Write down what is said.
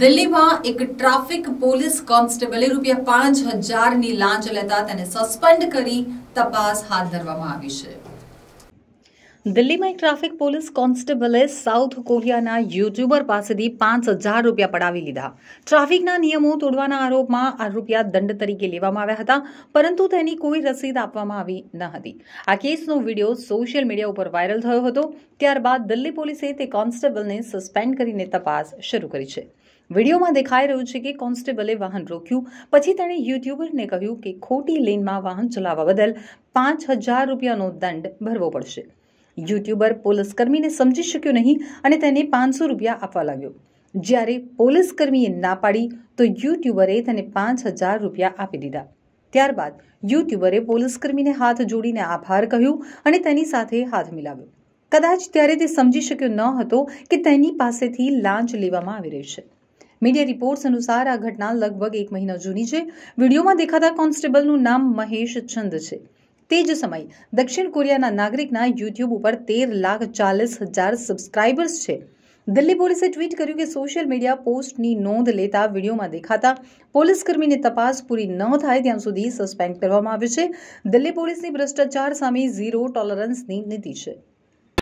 દિલ્હીમાં એક traffic police કોન્સ્ટેબલે રૂપિયા પાંચ હજારની લાંચ લેતા તેને સસ્પેન્ડ કરી તપાસ હાથ ધરવામાં આવી છે. દિલ્હીમાં એક ટ્રાફિક પોલીસ કોન્સ્ટેબલે સાઉથ કોરિયાના યુટ્યુબર પાસેથી પાંચ હજાર રૂપિયા પડાવી લીધા. ટ્રાફિકના નિયમો તોડવાના આરોપમાં આ રૂપિયા દંડ તરીકે લેવામાં આવ્યા હતા, પરંતુ તેની કોઈ રસીદ આપવામાં આવી ન હતી. આ કેસનો વીડિયો સોશિયલ મીડિયા ઉપર વાયરલ થયો હતો. ત્યારબાદ દિલ્હી પોલીસે તે કોન્સ્ટેબલને સસ્પેન્ડ કરીને તપાસ શરૂ કરી છે. વિડીયોમાં દેખાઈ રહ્યું છે કે કોન્સ્ટેબલે વાહન રોક્યું, પછી તેણે યુટ્યુબરને કહ્યું કે ખોટી લેનમાં વાહન ચલાવવા બદલ પાંચ હજાર રૂપિયાનો દંડ ભરવો પડશે. યુટ્યુબર પોલીસકર્મીને સમજી શક્યો નહીં અને તેને પાંચસો રૂપિયા આપવા લાગ્યો. જ્યારે પોલીસકર્મીએ ના પાડી, તો યુટ્યુબરે તેને પાંચ હજાર રૂપિયા આપી દીધા. ત્યારબાદ યુટ્યુબરે પોલીસકર્મીને હાથ જોડીને આભાર કહ્યું અને તેની સાથે હાથ મિલાવ્યો. કદાચ ત્યારે તે સમજી શક્યો ન હતો કે તેની પાસેથી લાંચ લેવામાં આવી રહી છે. મીડિયા રિપોર્ટ્સ અનુસાર આ ઘટના લગભગ એક મહિના જૂની છે. વિડીયોમાં દેખાતા કોન્સ્ટેબલનું નામ મહેશ ચંદ છે. તે જ સમયે દક્ષિણ કોરિયાના નાગરિકના યુટ્યુબ ઉપર તેર લાખ ચાલીસ હજાર સબસ્ક્રાઇબર્સ છે. દિલ્હી પોલીસે ટ્વીટ કર્યું કે સોશિયલ મીડિયા પોસ્ટની નોંધ લેતા વિડીયોમાં દેખાતા પોલીસકર્મીને તપાસ પૂરી ન થાય ત્યાં સુધી સસ્પેન્ડ કરવામાં આવે છે. દિલ્હી પોલીસની ભ્રષ્ટાચાર સામે ઝીરો ટોલરન્સની નીતિ છે.